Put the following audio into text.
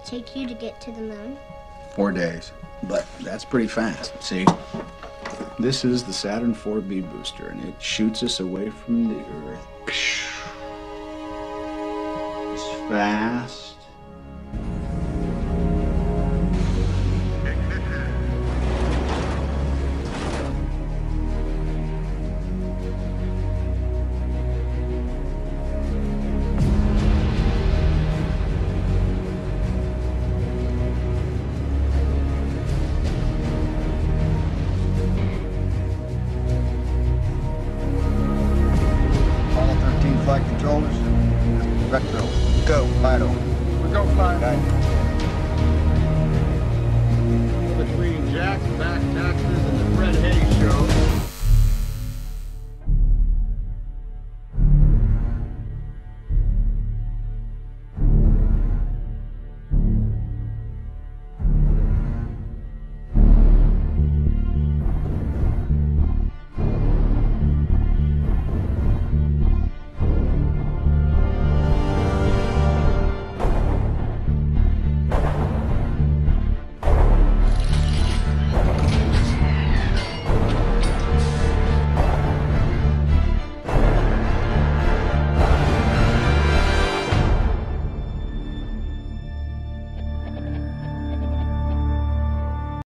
it take you to get to the moon? Four days. But that's pretty fast. See? This is the Saturn 4B booster, and it shoots us away from the Earth. It's fast. Flight controllers. Retro. Go. Fido. We go Fido. Okay.